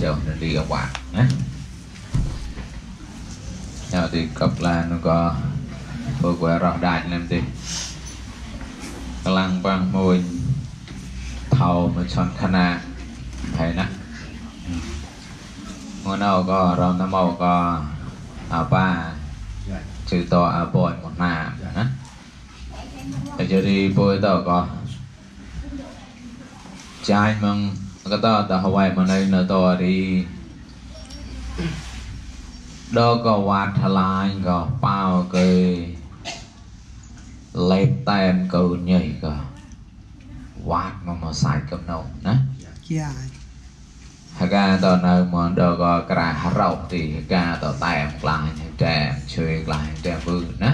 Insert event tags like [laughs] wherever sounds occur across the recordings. đi gặp bạn, jadi apa eh ya di kaplan nuga pokoknya roh dan nem di kelang bang mui thầu mà chọn khả khana à. thầy nè ngôn nào có rong nam mâu có à ba chữ to à bồi một nà nè để cho đi bôi tờ có trai mừng kata ta Hawaii manai na to đi, đó có quạt lại có bao cái lấy tên cầu nhảy có quạt mà mà xài cầm nâu nè dạ. hà ca tao nơi mà đó có cả hà rộng thì hà ca tao tèm lại tèm chơi lại tèm vương nè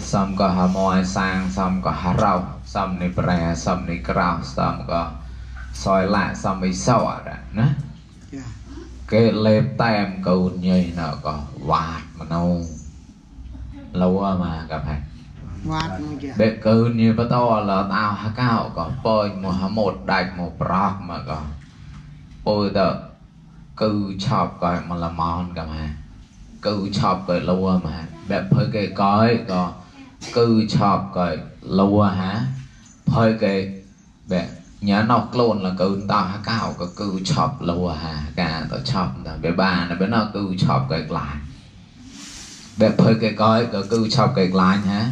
xong có hà môi sang xong có hà rộng xong này bè xong này cao xong có soi lại xong mới sợ đã nè cái lên tem cầu nhây nó có vạt mà nâu lâu mà gặp hạnh bệ cứ như bắt đầu là tao hạ cao có bơi một hạ một đạch một bọc mà có bôi đợt cứ chọc coi mà là mòn gặp mà cứ chọc coi lâu mà bệ phơi cái coi có cứ chọc coi lâu hả phơi cái bệ nhớ nọc lộn là cứ tỏ cào có cứ chọc lùa hà cả tỏ chọc là bé bà nó bé nó cứ chọc cái lại bé phơi cái coi có cứ chọc cái lại hả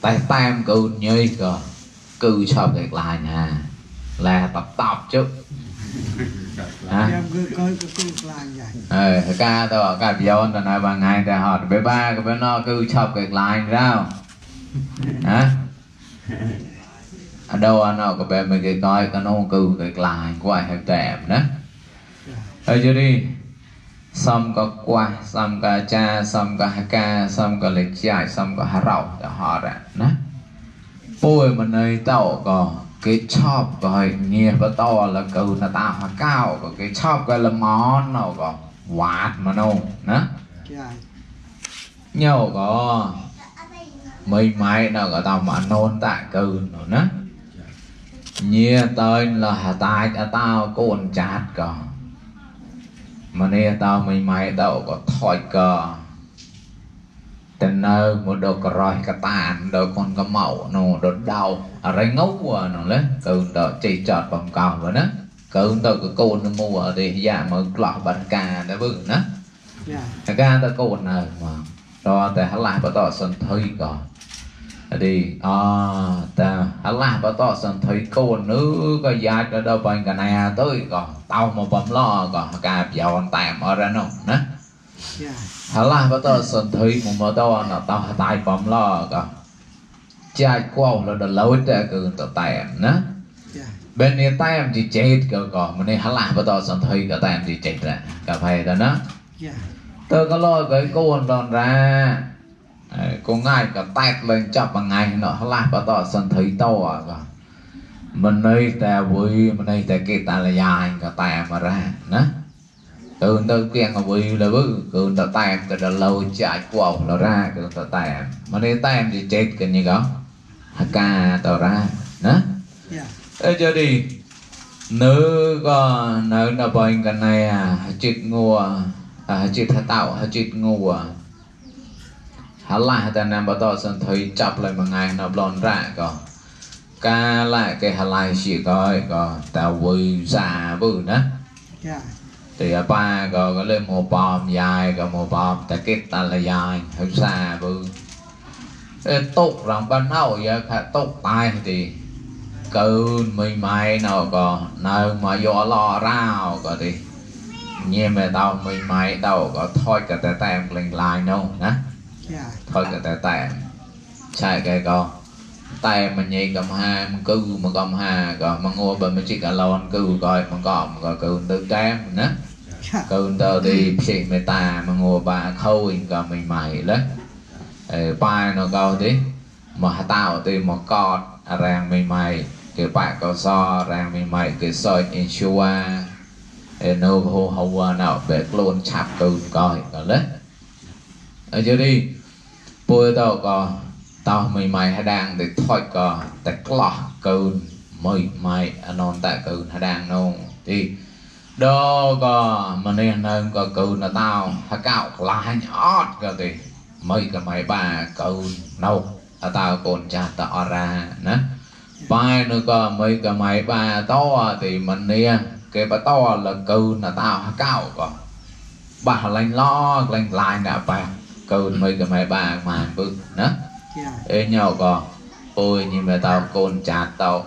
tay tam cứ nhơi cơ cứ chọc cái lại hả là tập tập chứ hả ờ ca tao cả bion tao nói bằng ngày tao hỏi bé ba cái bé nó cứ chọc cái lại ra hả [laughs] đâu anh nào có bé mình cái coi cái nó cứ cái lại quay hay tèm đó Thôi chưa đi xong có qua xong có cha xong có hà ca xong có lịch chạy xong có hà rậu cho họ ra đó bôi mà nơi tàu có cái chop gọi nghe và to là cầu là tao hà cao có cái chop gọi là món nào có quạt mà đâu đó nhau có mấy máy nào có tao mà nôn tại cầu nó nhia tên là hà tai cho tao cồn chát cờ mà nè tao mày mày đâu có thỏi cờ tên nơ mà đồ cờ rồi cả tàn đồ con có màu nó đồ đau ở à, đây ngấu à nó lên cơn đồ chỉ chọt bằng cầu vậy đó cơn đồ cái cồn nó mua thì dạ mà lọt bàn cà đã bự đó dạ. cái ta cồn này mà rồi tại hắn lại bắt đầu sân thơi còn đi à, ta là bà to san thấy cô nữ có gia cho đâu bằng cái này tới còn tao một bấm lo còn cả giàu tạm ở ra nó nè dạ. là bà to san thấy một mà to là tao tại bấm lo còn cha quao là đã lâu đã cứ tao tạm nè dạ. bên này tạm thì chết còn bên này mình là bà to san thấy cái tạm thì chết ra cả phải đó nè dạ. tôi có lo cái cô đòn ra cô ngài cả tay lên chập bằng ngày nó là bà tỏ sân thấy to à mình nơi ta vui mình nơi ta kia ta là dài cả ta mà ra nè từ từ kia mà vui là vui cứ ta ta em ta lâu chạy qua là ra cứ ta ta em mà nơi ta em thì chết cái như đó ca tàu ra nè Thế dạ. cho đi nữ có nữ nó bên cái này à chít ngua à chít thả tạo à chít ngua hà la ta nam bà to sân thầy chập lại một ngày nó blon ra có ca lại cái hà la chỉ coi có ta vui già vui đó dạ. thì à, ba có cái lên một bom dài có một bom ta kết ta là dài hơi xa vui tốt rằng ban đầu giờ khá tốt tai thì cứ mình mày nó có nào mà do lo rao có thì nhưng mà tao mình mày đâu có thôi cả ta em lên lại đâu nè Dạ. thôi người ta tè sai cái con tay mình nhị cầm hai mình cứ mà cầm hai còn mà ngồi bên mình chỉ cả lâu anh cứ coi mà còn mà cứ tư cam nữa cứ tờ đi xịn người ta mà ngồi bà khâu còn mình mày đấy bài nó câu đi mà tạo từ một con à, rằng mình mày cái bài câu so rằng mình mày cái soi insua nó hô hô nào về luôn chạp từ coi còn đấy ở dưới đi ពលទៅក៏តោមួយម៉ៃហដាងទៅថុចក៏តែក្លោះកូនមួយម៉ៃអនន្តកូនហដាងនងទីដល់ក៏ម្នេះនៅក៏កូនតោហកោក្លាញ់អត់ក៏ទេមិនក៏មិនបាកូននៅតើកូនចាស់តអរាណាបាយនោះក៏មិនក៏មិនបាតទីម្នេះគេបតលកូនតោហកោក៏បាក់លាញ់ឡកលាញ់ឡាញដាក់បាក់ côn mấy cái máy ba mà bự nó dạ. ê nhau có ôi nhìn mà tao côn chát tao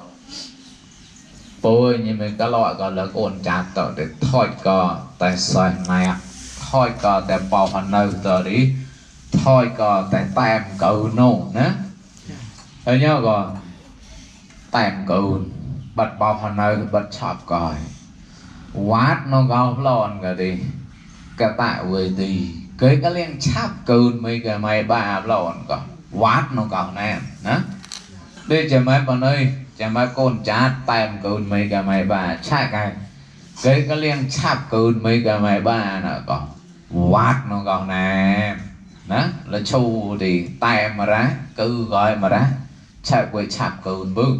bôi nhưng mà cái loại còn là ổn chặt tao để thôi có tại xoài mẹ thôi có tại bảo hành nơi tao đi thôi có tại tạm cầu nổ nè thấy dạ. nhớ còn tạm cầu bật bảo hành nơi bật chọc còi quát nó gom lòn cả đi cả tại về đi គេកលៀងឆាប់កូនមីកែម៉ៃបាប្លូនក៏វត្តនោះក៏ណែណាដូចចាំម៉ែបងអើយចាំម៉ែកូនចាត់តែមកូនមីកែម៉ៃបាឆាក់កែគេកលៀងឆាប់កូនមីកែម៉ៃបាណ៎ក៏វត្តនោះក៏ណែណាលឈូទីតែមករ៉ាគឺក៏មករ៉ាឆាប់គួយឆាប់កូនបឹក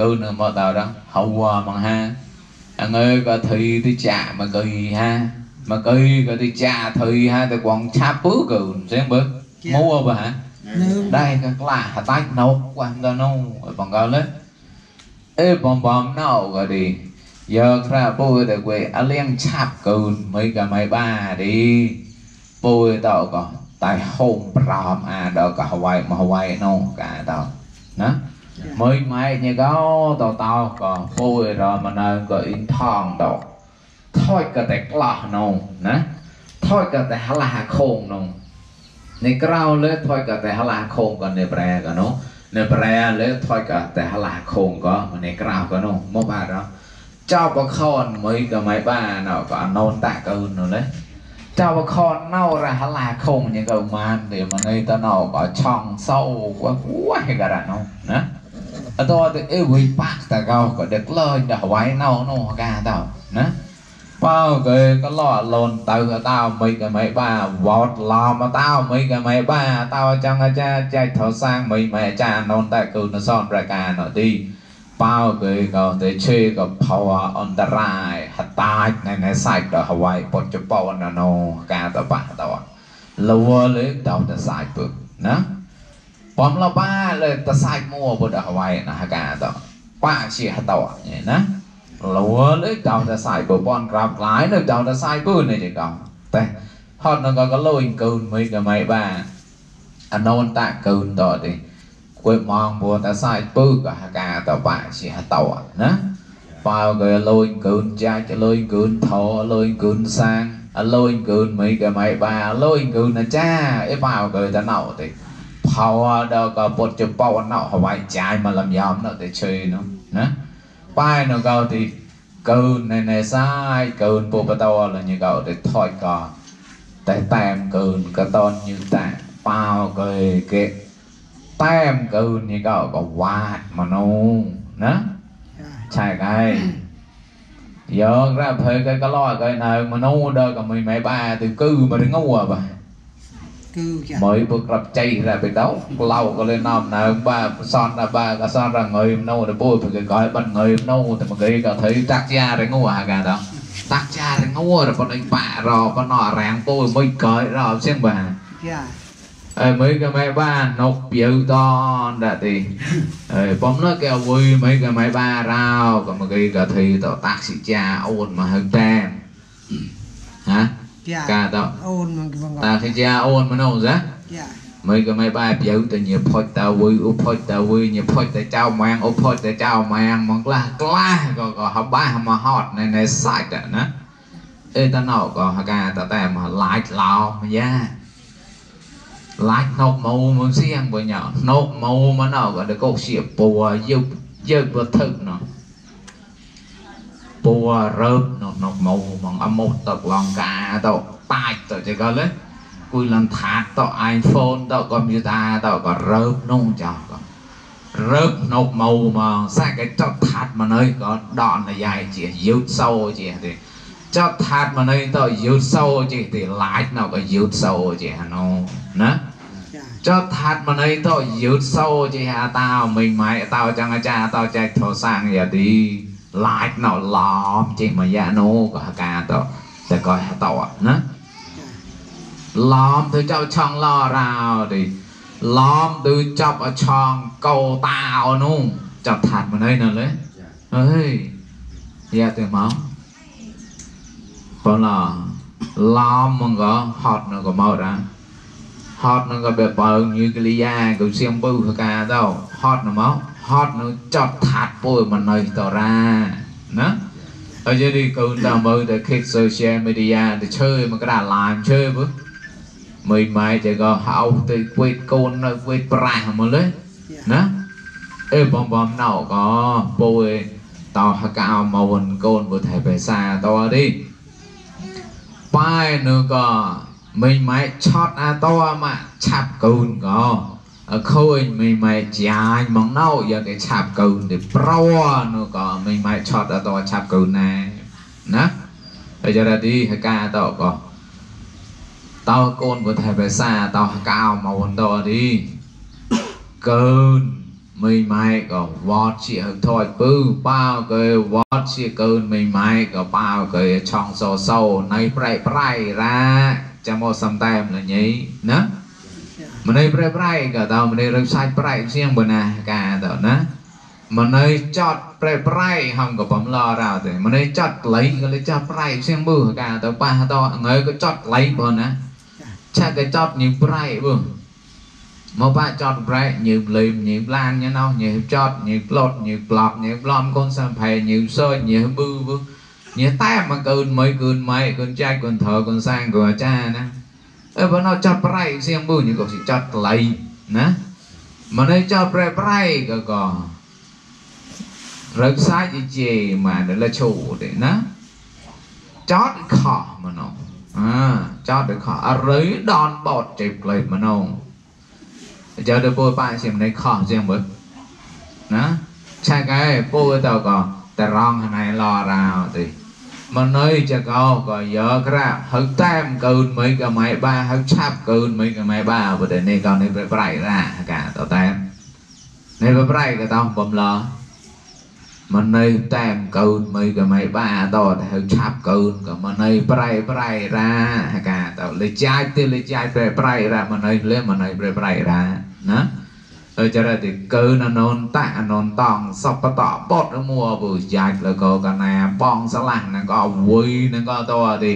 កូននៅមកដល់ហៅវ៉ាមកហាអងើក៏ធីទីចាក់មកគីហា mà cây cái ti cha thui ha ta quăng cha pu cừu sem bu mua ba ha dạ. dạ. đây ka kla ha tai nau quan da nấu bằng ga le e bom bom nấu ka đi giờ khra pu ta quê a liang cha cừu mấy cả mấy ba đi pu tao có tại hôm rằm à đó cả hoài mà hoài nấu cả tao nè dạ. mới mai như có tao tao còn pu rồi mà nơi có in thằng đâu យក៏តែក្លោះនងណាថយក៏តែហលាខោងនងនេះក្រៅលើថយក៏តែហលាខោងក៏នេះប្រែក៏នោះនេះប្រែលើថយក៏តែហលាខោងក៏នេះក្រៅក៏នោះមកបាទអចៅបខនមួយក៏មិនបានក៏អនូនតាកូននោះណាចៅបខនណៅរហលាខោងនេះក៏មិនទេមកនេះតណៅក៏ឆង់សោក៏វ៉ៃក៏រណោណាអត់ទៅអីវិញប៉ះតកោក៏ដឹកលើដល់ហវៃណៅនោះកាតោណាបើគេក៏លោឡូនទៅតើមិនក៏មិនបាវោតឡំតើមិនក៏មិនបាតើចង់អាចារ្យចែកថោសាងមិនមិនអាចារ្យនោះតែគឺនសនប្រការនោះទីបើគេក៏ទៅជេក៏ផោអន្តរាយហតាចណែណែសាច់ដល់ហវៃពុទ្ធជប៉ុនណូការតបតលវលិតោតសាច់ពឹកណាបំលបាលើតសាច់មួពុទ្ធហវៃណាការតបាជាហតោណា luôn đấy cháu ta xài của bọn gặp lái nữa cháu ta xài của này chỉ còn thế họ nó có có lôi cừu mấy cái mấy bà anh nôn ta cừu đó thì quên mong buồn ta xài bư cả cả tàu bạ chỉ hạt tàu nè bao người lôi cừu cha cho lôi cừu thọ lôi cừu sang lôi cừu mấy cái mấy bà lôi cừu là cha ấy bao người ta nậu thì ផោដល់ក៏ពុតចំពោះអត់ណោះហវៃចាយមកលំយ៉មនៅតែជួយនោះណាបាយនៅកោទីកូនណែណែសាយកូនពពតលញកោទីថយកោតែតាមកូនកតនយឺតាប៉ោគេគេតាមកូនញកោក៏វាតមនុណាឆែកហើយយករ៉ាភើគេក៏លោគេនៅមនុដល់ក៏មិនមែនបាទៅគឺមិនងัวបាទ mới bước gặp chay ra bên đó lâu có lên nằm là ba son là ba cả son rằng người em nâu là bôi phải gọi bằng người em nâu thì mà cái cả thấy tạc cha đấy ngủ à cả đó tạc cha đấy ngủ rồi con anh bạ rồi con nọ ràng bôi mới cởi rồi xem bà mấy cái máy ba nộp biểu to đã thì bấm nó kêu vui mấy cái máy ba rao còn một cái cả thì tao taxi cha ôn mà hơn tem hả Dạ. cả tao ta khi cha ôn mà nấu vâng ra dạ. mấy cái mấy bài biểu tự nhiên phơi tao vui u phơi tao vui nhiều phơi tại chào mang u phơi tại chào mang mong là là có có học bài học mà hot này này sạch đó nè ê ta nấu có cả ta tại mà lại lao mà ra dạ. lại nộp màu mà riêng với nhỏ nộp màu mà nấu có được câu xịt bùa dục dục vật thực nó ពួររើបនោះនោះមកបងអមុសទៅបងកាទៅបាច់ទៅជាកលគួយលំថាតទៅ iPhone ទៅកុំព្យូទ័រទៅក៏រើបនោះចោលក៏រើបនោះមកមកសាក់គេចត់ថាត់មកនៅក៏ដកនយាយជាយឺតសោជាទេចត់ថាត់មកនៅទៅយឺតសោជាទេឡាចនោះក៏យឺតសោជាហ្នឹងណាចោថាត់ម៉ណៃតយឺតសោជាហាតាមិញម៉ៃតោចង់អាចារតោចែកធោសាងយាទីឡាចណោឡំចេះមយ៉ាណូក៏កាតតែក៏តោណាឡំទៅចាប់ឆងឡរោទីឡំទៅចាប់ឆងកោតាអនោះចាប់ថាត់មិនអីណលើអើយយ៉ាទៅមកបងឡោឡំមកក៏ហត់នៅក៏មកដែរហត់នឹងក៏បើញីកលីយ៉ាក៏សៀងពៅកាតោហត់នៅមកហត់នឹងចត់ថាត់ពួយមនុស្សតរាណាអញ្ចឹងនេះកូនតាមមើលតែ kick social media ទៅឈើមកក្រាឡាមឈើពើមីម៉ែតែក៏ហៅទៅវេតកូននៅវេតប្រាស់មកលើណាអេបងបងណៅក៏ពួយតោះកៅមកវិញកូនបើថែភាសាតនេះប៉ែនោះក៏មីម៉ែឆត់អាតមកឆាប់កូនក៏ឃើញមីម៉ែចាញមកណោយកគេឆាប់កូនទេប្រនោះក៏មីម៉ែឆត់អត់តឆាប់កូនណាណាអញ្ចឹងទីហកាតក៏តោកូនពុទ្ធភាសាតោកៅមកបន្តទីកូន មីម៉ែក៏វត្តជាថយពឺប៉ាវគេវត្តជាកូនមីម៉ែក៏ប៉ាវគេឆងសោសោនៃប្រៃប្រៃរាចាំមកសំតែមលញីណាម្នៃប្រែប្រែក៏តើម្នៃរឹកសាច់ប្រែជាងបើណាកាតើណាម្នៃចត់ប្រែប្រែហំក៏បំឡរោទេម្នៃចត់ក្លែងក៏លេចត់ប្រែជាងមើកាតើប៉ះតើងៃក៏ចត់ក្លែងបើណាឆាក់ក៏ចត់ញើប្រែបើមកបាក់ចត់ប្រែញើលេមញើឡានញ៉ណោះញើចត់ញើផ្លត់ញើប្លប់ញើប្លំកូនសំផែញើសើញើប៊ឺបើញើតែមកកូនមីកូនម៉ៃកូនចាច់កូនធរកូនសាងកូនអាចារ្យណាបើណោចាត់ប្រៃសៀងមួយនេះក៏ចាត់កលៃណាមកនៅចាត់ប្រៃប្រៃក៏ក៏រើសាច់ជេមកដល់លឈូទេណាចោតខោមកណោអាចោតខោអរិយដនបតចេផ្លេមកណោអញ្ចឹងទៅពោប៉ាសៀមនៃខោសៀងមើលណាឆែកឯពោទៅក៏តរងណៃឡរោទេមកនៅចកោក៏យកក្រាបហើយតាមកូនមិនកម៉ែបាហើយឆាប់កូនមិនកម៉ែបាប្រទេសនេះក៏នេះប្រៃរាកាតតែនេះប្រៃក៏ต้องបំឡោមកនៅតាមកូនមិនកម៉ែបាតតហើយឆាប់កូនក៏មកនៅប្រៃប្រៃរាកាតលេចាយទេលេចាយប្រៃប្រៃរាមកនៅលេមកនៅប្រៃប្រៃរាណាអចរតិកើណនន្តអនន្តងសពតបតមួបុយ៉ាច់លកកណាបងស្លាស់នឹងក៏វុយនឹងក៏តទី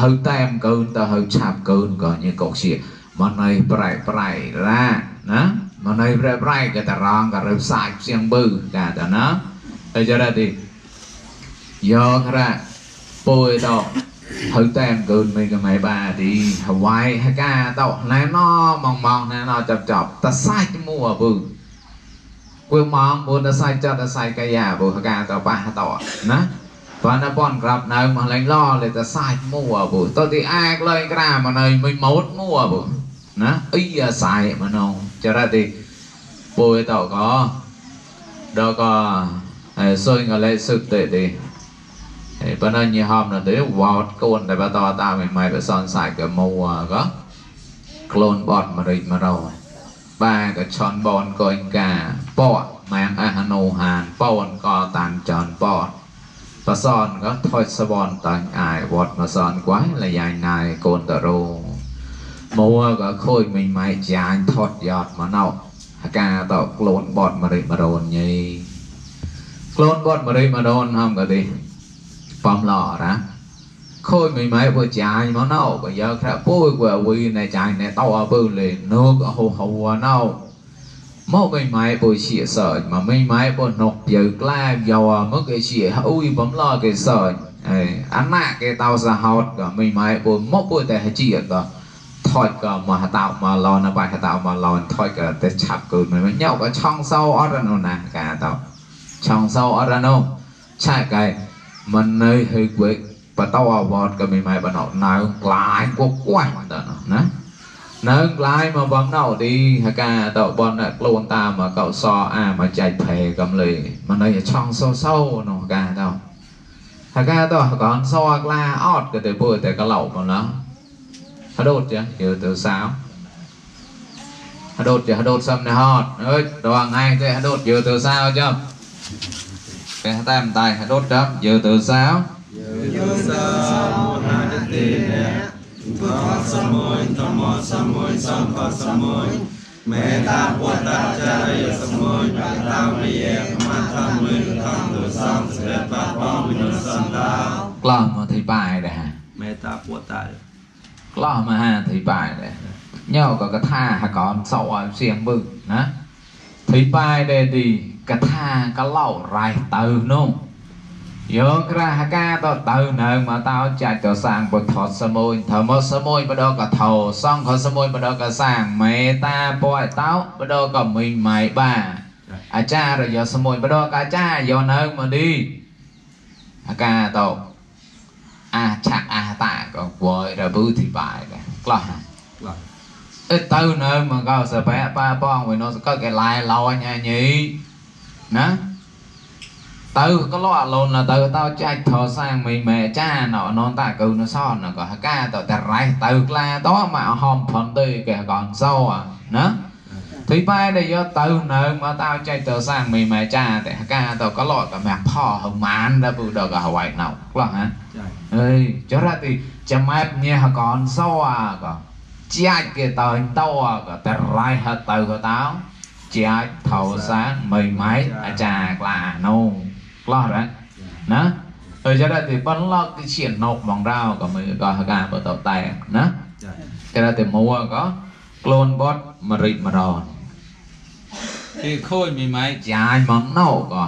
ហើតែមកូនតហើឆាប់កូនក៏ញកុកជាមកណៃប្រៃប្រៃឡាណាមកណៃប្រៃប្រៃក៏តរងក៏រើសាច់ផ្សៀងបឺកាតណាអចរតិយោក្រពុយតោហើយតែអង្គើមិនកម្មេបាទីហវ៉ៃហកាតោណែណោម៉ងម៉ងណែណោចាប់ចាប់តសាច់មួអើពួកម៉ងពួនតសាច់ចាត់តសាច់កាយាបើហកាតោប៉ះតោណាបានតែប៉ុនក្រាប់នៅមកលេងឡលេតសាច់មួអើតទីអាកលេងក្រាមកនៅមិនម៉ូតមួអើណាអីអាសាយមកណងចរិតទីពួយតោក៏ដល់ក៏ហើយសុញក៏លេសឹកទេទេប៉ុន្តែញីហមនៅទៅវោតកូនតែបើតតាមម៉ែបសនសាយកមោក៏ក្លូនបត់មរិចមរោបាក៏ឆនបនកូនកាពតម៉ាងអហណូហានបនក៏តានចនពតបសនក៏ថុយសវនតាញ់អាយវត្តបសនខ្វះលាយណាយកូនតរោមោក៏ខូចមិញម៉ែចាញ់ថត់យត់មកណោអាការតក្លូនបត់មរិចមរោញីក្លូនបត់មរិចមរោនហំក៏ទេ bom lò ra khôi mình mấy vừa chạy mà nâu bây giờ khá bôi vừa vì này chạy này tao ở lên nước ở hồ hồ nâu mà mình mấy vừa xịa sợ mà mình mấy vừa nọc dự la dò mất cái xịa ui bấm lo cái sợ anh nạ cái tao ra hót cả mình mấy vừa mốc vừa để chịa cả thôi cả mà tạo mà lo nó bài tạo mà lo thôi cả để chạp cử mình nhau cả trong sâu ở ra nè cả tao trong sâu ở ra nô chạy cái mình nơi hơi quệ bà tao à vọt cái mình mày bà nọ nào lại có quanh đó nè នឹងឡាយមកបងណៅទីហកាតបនខ្លួនតាមកកោសអាមកចៃភេកំលេមកនៅឆងសោសោនោះហកាតហកាតកនសអក្លាអត់ក៏ទៅពើតែកឡោមកណោះហដូតចឹងយើទៅសាវហដូតចឹងហដូតសំណេះអត់អើយដល់ថ្ងៃទេហដូតយើទៅសាវចាំ Bè tam tài hạ đốt đập Dự tự sao Dự sao Hạ đất tì nè Phật sa môi Thầm mô sa môi Sam Phật sa môi Mẹ ta quật ta cha yêu sa môi Bà ta mê yè Mà ta mê Thầm tự sam Sẽ đẹp bà bó Mình nâng sam ta Lòng mà thấy bài đấy hả Mẹ ta quật ta Lòng mà thấy bài đấy Nhờ có cái tha hả có Sậu ở xiềng bự thấy bài đây thì កថាកឡោរ៉ៃទៅនោះយកក្រាហកាតទៅនៅមកតោចាច់ទៅសាងពុទ្ធសមុញធម្មសមុញបដកថោសង្ឃសមុញបដកសាងមេតាពុយតោបដកមិញម៉ៃបា អាចារ្យសមុញបដកអាចារ្យយកនៅមកនេះអាកាតោអាឆាក់អាតាក៏វយរប៊ូទីបាយក្លោះអត់ទៅនៅមកកោសបែបាបងវិញនោះសកកែឡាយឡោញអញីណាទៅក៏លោអឡូនទៅទៅចាច់ធរសាងមីម៉ែចាណោនតាកូនសនក៏ហកាទៅតែរ៉ៃទៅក្លាតមកហំផនទេគេកងសោណាទីបែរដែលយកទៅនៅមកតើចាច់ធរសាងមីម៉ែចាតែហកាទៅក៏លោក៏មាក់ផហឹងម៉ានដល់ពុដល់ក៏ហវៃណោខ្លះហ៎អើយចរតិចាំែបញះកងសោក៏ចាច់គេទៅតោក៏តែរ៉ៃហត់ទៅក៏តោจีอาทาวซาเมย์ไม้อาจารย์ลาโน่กล้าละนะเออจะได้ติดปั้นลอกติดเฉียนนกมองเราก็มือก็การประตบแตกนะจะได้ติดมัวก็โกลนบดมารีมารอนที่คุยมีไหมจายมองเน่ก็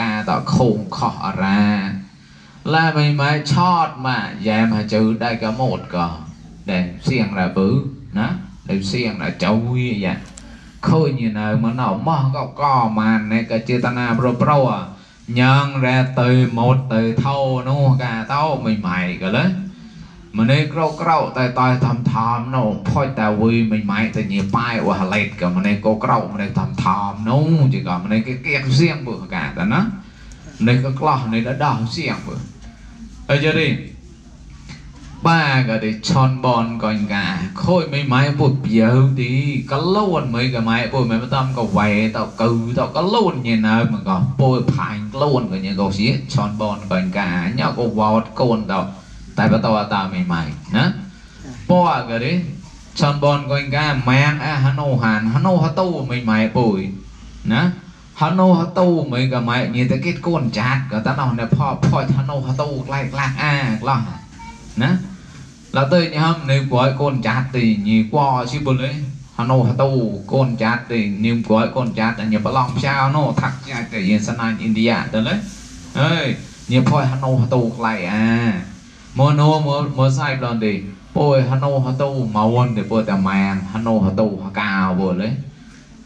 การต่อคงขออะไรและมีไหมชอดมา แย่มหาจูได้ก็หมดก็เด็กเสียงระบือนะเด็กเสียงระเจ้าวิ่งอย่างឃើញនៅមើលនៅមកក៏កម៉ានឯកចេតនាប្រប្រោញ៉ាងរ៉ែទៅម៉ូតទៅថោនោះកាតោមិនម៉ៃក៏លើម្នេះក្រោក្រោតែតើធំធំនោះផុចតែវីមិនម៉ៃទៅញីប៉ែអូហឡេតក៏ម្នេះក៏ក្រោម្នេះធំធំនោះជាក៏ម្នេះគេគៀកសៀងបើកាតណាម្នេះក៏ក្លោះនេះដល់សៀងបើអីចឹងទេបាក៏ទេឆនបនកញកាខូចមិនម៉ែពុតយើទីកលូនមិនក៏ម៉ែពុតមិនតំក៏វ៉ែតកើតកលូនញ៉ែណើមកក៏ពុយផាញ់ខ្លួនក៏ញ៉ែក៏ជាឆនបនកញកាញ៉ៅក៏វោតកូនតតែបតតាមិនម៉ៃណាពោក៏ទេឆនបនកញកាម៉ែងអាហណូហានហណូហតូមិនម៉ែពុយណាហណូហតូមិនក៏ម៉ែញ៉ែតែគេកូនចាត់ក៏តណោះអ្នកផផផហណូហតូខ្លែកខ្លាអាខ្លោះណាឡាទៅញ៉ាំនៅព្រោះកូនចាត់ទីញីគួជីបុលឯងហណូហតូកូនចាត់ទីញីព្រោះកូនចាត់ញីប្រឡងផ្ចៅណូថាក់យ៉ាទៅយេសណាឥណ្ឌាទៅលើអើយញីព្រោះហណូហតូខ្លៃអាមកណូមកមកសាយប្លន់ទីពួយហណូហតូមកវនទៅពួយតាម៉ានហណូហតូហកាបុលឯង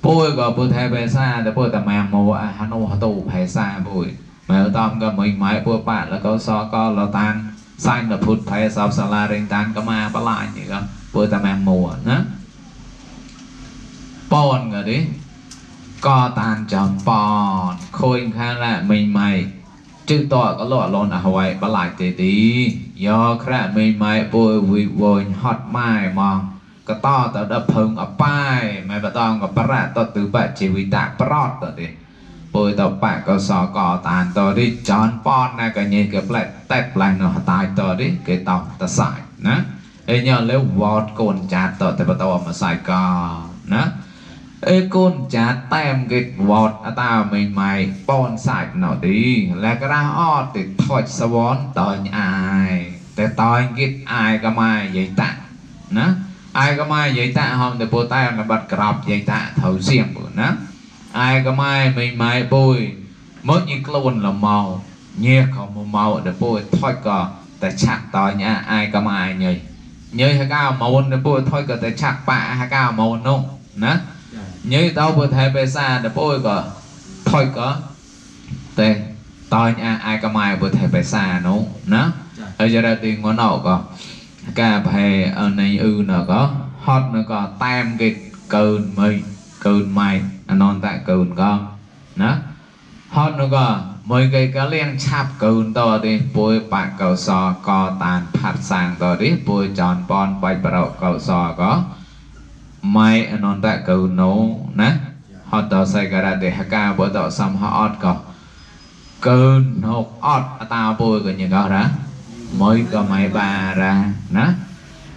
ពួយក៏ពួយថែភាសាទៅពួយតាម៉ានមកហណូហតូភាសាពួយមើលតំក៏មិញម៉ែពួយប៉ាត់លកសកលតាន់សាញ់ពុទ្ធែសោសាឡារេងតានកមាបលាញនេះក៏ពួយតាម៉ែមួណាប៉នក៏ទេក៏តានចំប៉នខូនខាងណាមិញម៉ៃជឹកតក៏លោអឡនអហើយបលាញទេទីយកក្រាក់មិញម៉ៃពួយវិវញហត់ម៉ែមកកតតដល់ភឹងអបាយម៉ែបតងក៏ប្រាតទៅបាជីវិតប្រត់ទៅទេពុយតបកសកតានតរិចនប៉នណាកញេកផ្លែតែផ្លែនោះតាយតរិគេតោតសាយណាអេញ៉លើវតកូនចាតតបតអមសាយកណាអេកូនចាតែមគេវតអតាមីម៉ៃប៉នសាច់ណោទីលក្ខណៈអត់ទីថុចសវនតើញអាយតែតើញគេអាយកម៉ាយាយតាណាអាយកម៉ាយាយតាហំទៅពោតែអនបាត់ក្របយាយតាត្រូវសៀមណា ai có mai mình mai bôi mất như luôn là màu nhẹ không một màu để bôi thôi cả để chặt tỏi nhá ai có mai nhỉ nhớ hay cao màu để bôi thôi cả để chặt bạ hay cao màu nông nè nhớ tao bôi thấy bê xa để bôi cờ thôi cả để tỏi nha ai có mai bôi thấy bê xa nô nè ở giờ đây tiền ngon nậu có cả phải ở này ư nó có hot nó có tam cái cơn mây cơn mày អនន្តកូនកងណាហត់នោះក៏មួយកេកលៀងឆាប់កូនតទេពួយបកោសកតានផាត់សាងតទេពួយចនបនបាច់ប្រោកោសកម៉ៃអនន្តកូនោណាហត់តសៃការៈទេហកាបតសំហអត់ក៏កូនហកអត់អតាពួយក៏ញកោរ៉ាមួយក៏ម៉ៃបារ៉ាណា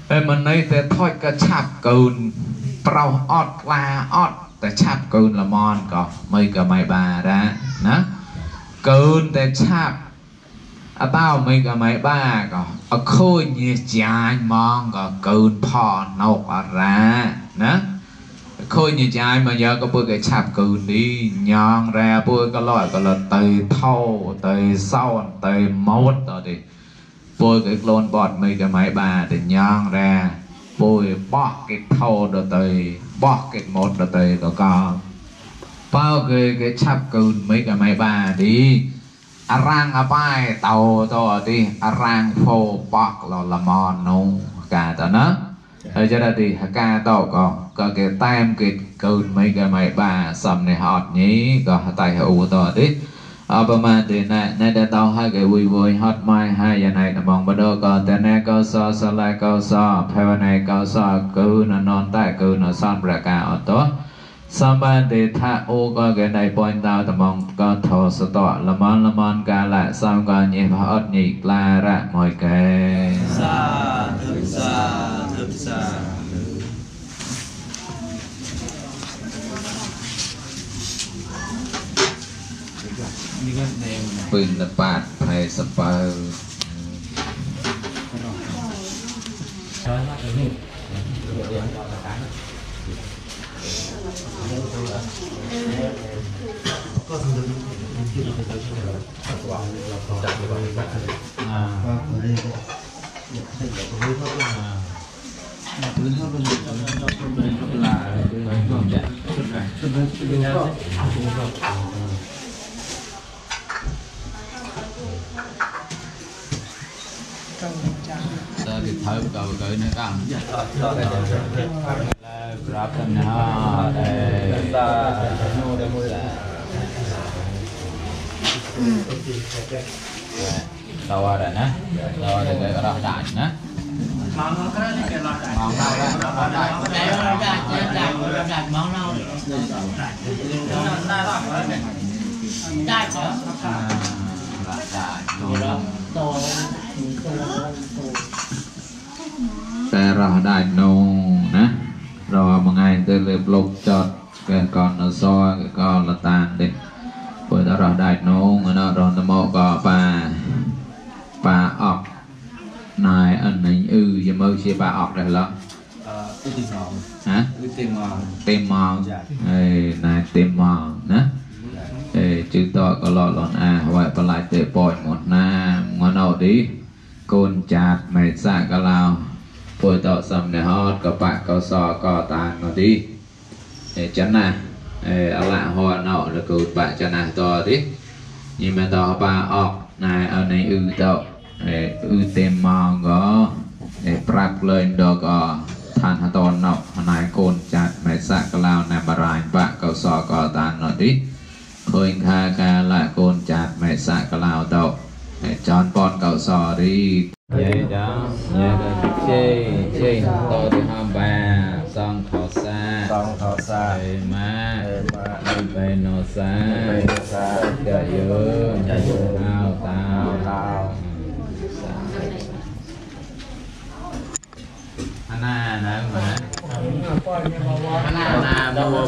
តែមិនន័យតែថុចក៏ឆាប់កូនប្រោសអត់ខ្លាអត់តែឆាប់កូនល្មនក៏មិនក៏មិនបារាណាកូនតែឆាប់អតោមិនក៏មិនបាក៏អខូនញាចាញមកក៏កូនផណុកអរាណាខូនញាចាញមកយកក៏ពួកគេឆាប់កូននេះញងរ៉ែពួកក៏លត់ក៏លត់ទៅថោទៅសោនទៅម៉ូតទៅទេពួកគេខ្លួនបត់មិនក៏មិនបាតែញងរ៉ែពួយបោះគេថោទៅទៅបោះគេមុតដតៃកកបើគេគេឆាប់កូនមិនអាម៉ៃបាទីអរាំងអបាយតោតោទីអរាំងផោបោះលលមននោះកាតណាហើយចេះតែហកាតោក៏ក៏គេតាមគេកូនមិនអាម៉ៃបាសំនេះអត់ញីក៏តែអ៊ូតោទីអបមន្តិណេណេតតោហកេវិវយហតម៉ៃហាយណៃតំងបដោកតណេកោសសលៃកោសភវណៃកោសកុណនន្តកុណសនប្រកាអតោសម្បានទេថាអូកកណៃបុញតោតំងកថោសតលមនលមនកាលៈសំកញេផអត់ញីក្លារៈមួយកែសាធុសាធុសា Bình là bạt hay sập bờ Thank you. thơ cầu cử nữa các dạ, là Prapana Đề Tàu ở đây nè, tàu ở đây cái đó đại nè Mong lâu đó, mong lâu đó, mong lâu đó, mong lâu đó, đại đó រស់ដែរនោះណារកមួយថ្ងៃទៅលើប្លុកចតគេកនអសគេកលតានទេព្រោះតែរស់ដែរនោះណរនមកក៏បាបាអកណៃអនិញអឺយមើជាបាអកដែរឡោះអឺទីម៉ងហ៎ទីម៉ងទីម៉ងអេណៃទីម៉ងណាអេជឺតកលលនអាហើយបលាយទេប៉យមុនណាងណោឌីសំណេហតកបកោសកតានទីចណាអលហោណោលកូតបចណាតទីញិមតោបាអកណៃអណៃឧតោឧទេម៉ងកប្រាប់លែងដកឋានហតនណោណៃកូនចាត់មេសកឡោណាមរាញបកោសកតានទីឃើញថាកាលៈកូនចាត់មេសកឡោតោចនបនកោសរីយេដាយេដា chi chi tô thì hôm bà song thọ sa son thọ sa ê ma ê ma bê nô sa bê nô sa chà tao tao tao anh à nè anh à nè mà